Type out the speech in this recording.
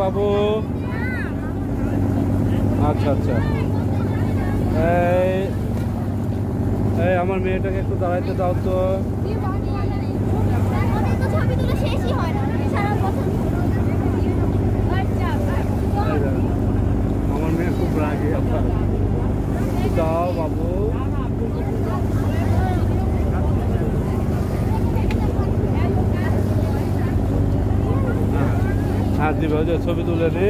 বাবু। আচ্ছা আচ্ছা। এই এই আমার মেয়েটাকে একটু দাঁড়াইতে দাও তো। এই আমার মেয়ে খুব রাগে। আপনার দাও বাবু। হ্যাঁ দিবে ওই যে ছবি তুলে নি